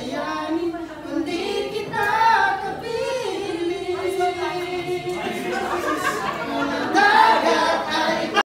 Yeah.